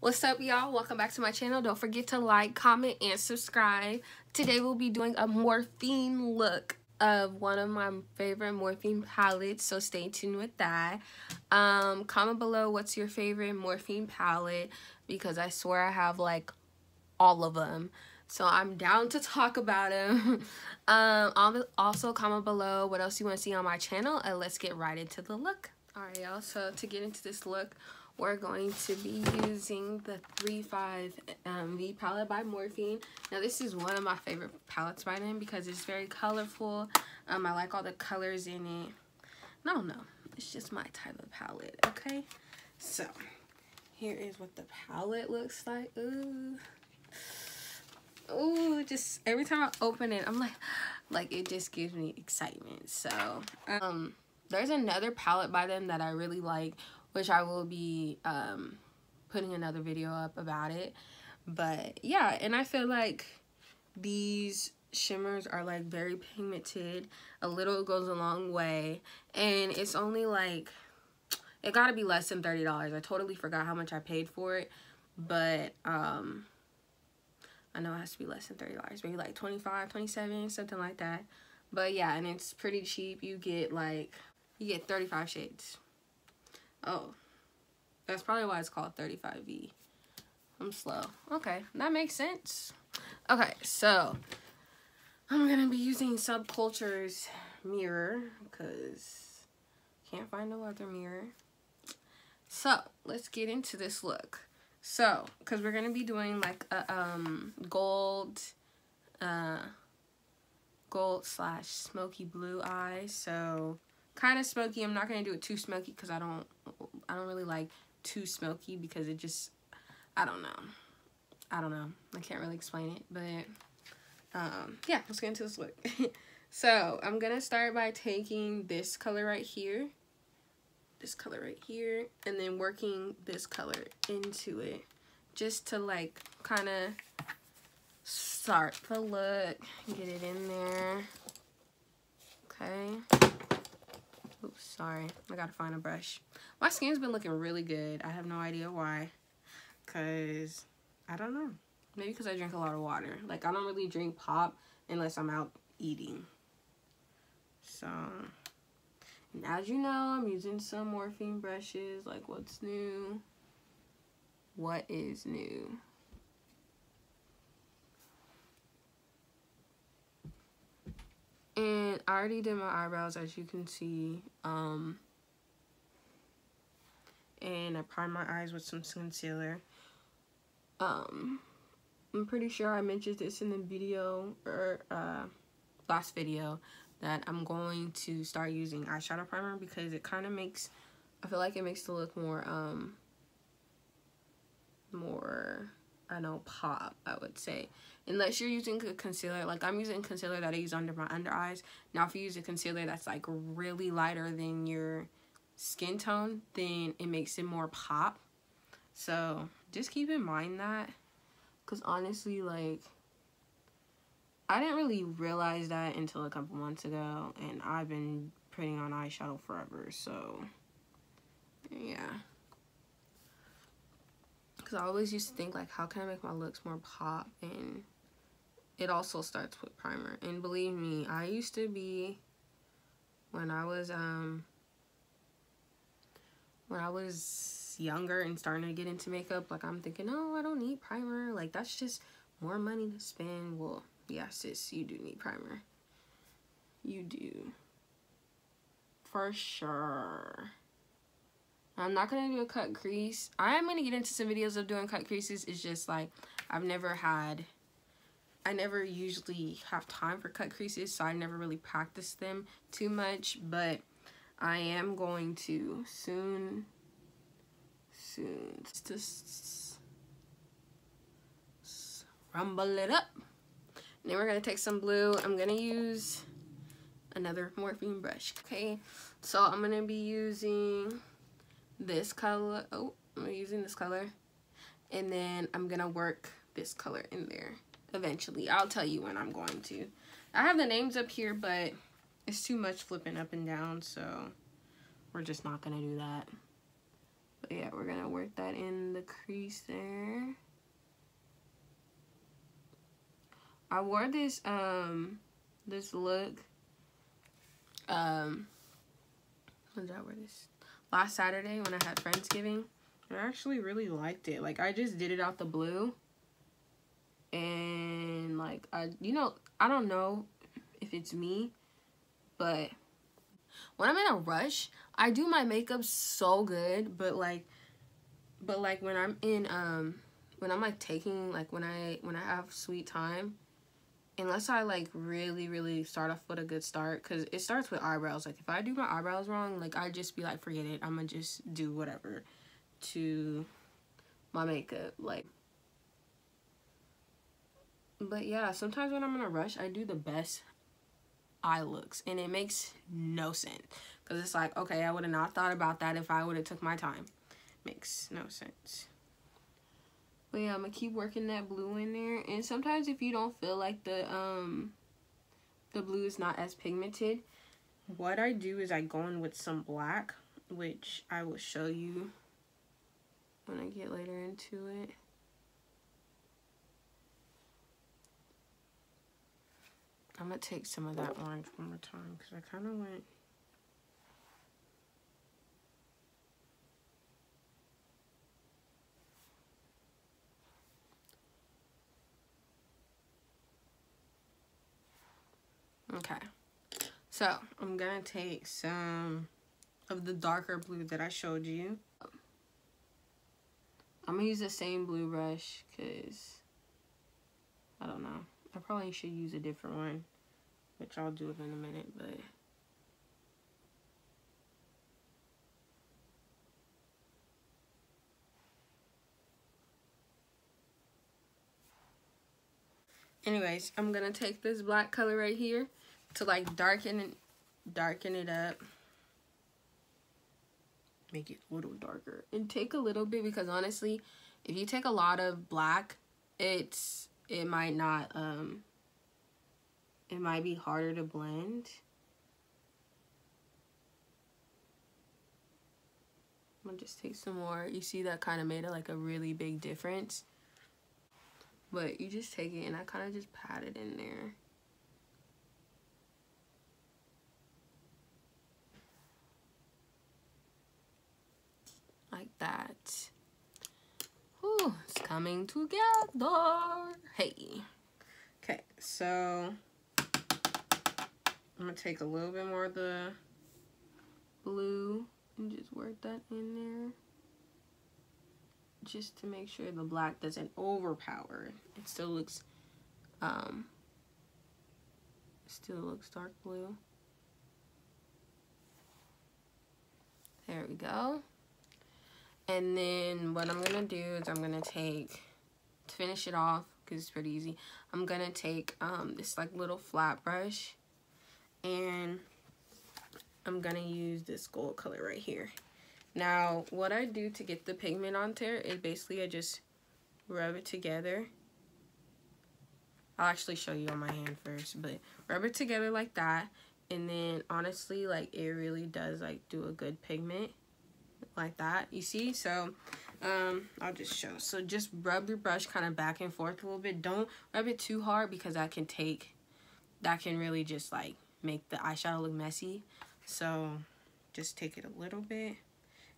What's up, y'all? Welcome back to my channel. Don't forget to like, comment, and subscribe. Today, we'll be doing a Morphe look of one of my favorite Morphe palettes, so stay tuned with that. Um, comment below what's your favorite Morphe palette, because I swear I have, like, all of them. So I'm down to talk about them. um, also, comment below what else you want to see on my channel, and let's get right into the look. Alright, y'all, so to get into this look, we're going to be using the 3.5 um, V palette by Morphe. Now this is one of my favorite palettes by them because it's very colorful. Um, I like all the colors in it. Don't know. It's just my type of palette, okay? So, here is what the palette looks like. Ooh. Ooh, just every time I open it, I'm like, like it just gives me excitement. So, um, there's another palette by them that I really like which I will be um, putting another video up about it. But yeah, and I feel like these shimmers are like very pigmented. A little goes a long way. And it's only like, it gotta be less than $30. I totally forgot how much I paid for it. But, um, I know it has to be less than $30. Maybe like 25 27 something like that. But yeah, and it's pretty cheap. You get like, you get 35 shades. Oh, that's probably why it's called 35V. I'm slow. Okay, that makes sense. Okay, so I'm going to be using Subculture's mirror because can't find no other mirror. So, let's get into this look. So, because we're going to be doing like a um, gold, uh, gold slash smoky blue eyes. So, kind of smoky. I'm not going to do it too smoky because I don't I don't really like too smoky because it just I don't know. I don't know. I can't really explain it, but um yeah, let's get into this look. so, I'm going to start by taking this color right here. This color right here and then working this color into it just to like kind of start the look, get it in there. Okay. Oops, sorry. I gotta find a brush. My skin's been looking really good. I have no idea why. Because, I don't know. Maybe because I drink a lot of water. Like, I don't really drink pop unless I'm out eating. So, and as you know, I'm using some Morphe brushes. Like, what's new? What is new? And I already did my eyebrows as you can see. Um, and I primed my eyes with some concealer. Um, I'm pretty sure I mentioned this in the video or uh, last video that I'm going to start using eyeshadow primer because it kind of makes, I feel like it makes the look more, um, more I know pop I would say. Unless you're using a concealer like I'm using concealer that I use under my under eyes. Now if you use a concealer that's like really lighter than your skin tone then it makes it more pop. So just keep in mind that. Because honestly like I didn't really realize that until a couple months ago and I've been putting on eyeshadow forever so yeah because I always used to think like how can I make my looks more pop? And it also starts with primer. And believe me I used to be when I was um when I was younger and starting to get into makeup like I'm thinking oh I don't need primer. Like that's just more money to spend. Well yeah sis you do need primer. You do. For sure I'm not going to do a cut crease. I am going to get into some videos of doing cut creases. It's just like I've never had, I never usually have time for cut creases. So I never really practice them too much. But I am going to soon, soon, just rumble it up. Then we're going to take some blue. I'm going to use another Morphe brush. Okay, so I'm going to be using this color. Oh, I'm using this color. And then I'm going to work this color in there eventually. I'll tell you when I'm going to. I have the names up here, but it's too much flipping up and down, so we're just not going to do that. But yeah, we're going to work that in the crease there. I wore this, um, this look, um, when did I wear this? Last Saturday when I had Friendsgiving. And I actually really liked it. Like I just did it out the blue. And like I you know, I don't know if it's me, but when I'm in a rush, I do my makeup so good, but like but like when I'm in um when I'm like taking like when I when I have sweet time, unless I like really really start off with a good start cuz it starts with eyebrows. Like if I do my eyebrows wrong, like I just be like forget it. I'm to just do whatever to my makeup like but yeah, sometimes when I'm in a rush, I do the best eye looks and it makes no sense because it's like okay i would have not thought about that if i would have took my time makes no sense but yeah i'm gonna keep working that blue in there and sometimes if you don't feel like the um the blue is not as pigmented what i do is i go in with some black which i will show you when i get later into it I'm gonna take some of that orange one more time because I kind of went. Okay, so I'm gonna take some of the darker blue that I showed you. I'm gonna use the same blue brush because I don't know. I probably should use a different one, which I'll do in a minute, but... Anyways, I'm gonna take this black color right here to like darken it, darken it up. Make it a little darker. And take a little bit because honestly, if you take a lot of black, it's it might not, um, it might be harder to blend. I'm gonna just take some more. You see that kind of made it like a really big difference. But you just take it and I kind of just pat it in there. Like that. Whew, it's coming together. Hey. Okay, so I'm gonna take a little bit more of the blue and just work that in there. Just to make sure the black doesn't overpower. It still looks, um, still looks dark blue. There we go. And then what I'm going to do is I'm going to take, to finish it off, because it's pretty easy, I'm going to take um, this like little flat brush and I'm going to use this gold color right here. Now, what I do to get the pigment on there is basically I just rub it together. I'll actually show you on my hand first, but rub it together like that. And then honestly, like it really does like do a good pigment like that you see? So um i'll just show. So just rub your brush kind of back and forth a little bit. Don't rub it too hard because that can take that can really just like make the eyeshadow look messy. So just take it a little bit.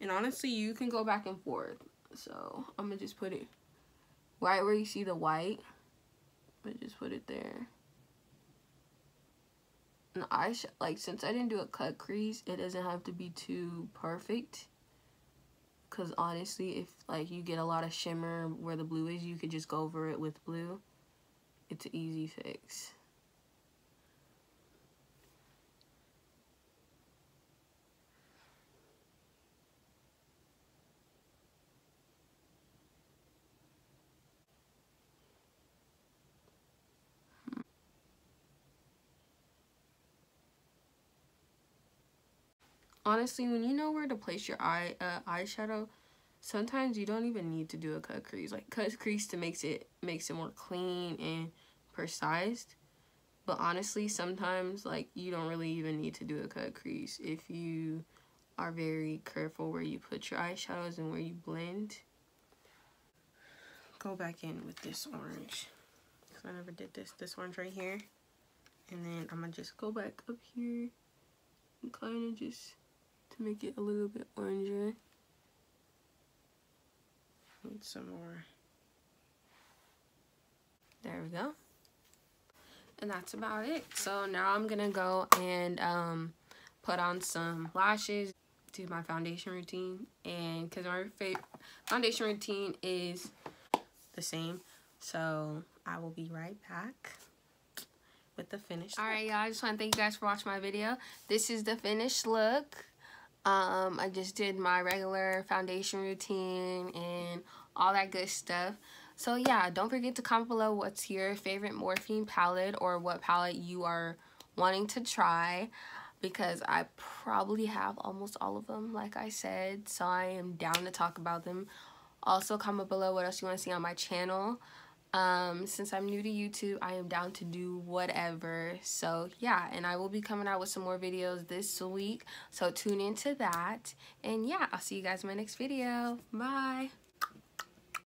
And honestly you can go back and forth. So i'm gonna just put it right where you see the white. But just put it there. And I like since I didn't do a cut crease, it doesn't have to be too perfect because honestly if like you get a lot of shimmer where the blue is you could just go over it with blue. It's an easy fix honestly, when you know where to place your eye uh, eyeshadow, sometimes you don't even need to do a cut crease. Like cut crease to makes it makes it more clean and precise. But honestly, sometimes like you don't really even need to do a cut crease if you are very careful where you put your eyeshadows and where you blend. Go back in with this orange. I never did this. This one's right here. And then I'm to just go back up here and kind of just to make it a little bit oranger. Need some more. There we go. And that's about it. So now I'm going to go and um, put on some lashes, do my foundation routine. And because my foundation routine is the same. So I will be right back with the finished Alright y'all, I just want to thank you guys for watching my video. This is the finished look. Um, I just did my regular foundation routine and all that good stuff. So yeah, don't forget to comment below what's your favorite Morphe palette or what palette you are wanting to try because I probably have almost all of them like I said so I am down to talk about them also comment below what else you want to see on my channel um, since I'm new to YouTube I am down to do whatever. So yeah and I will be coming out with some more videos this week. So tune into that. And yeah I'll see you guys in my next video. Bye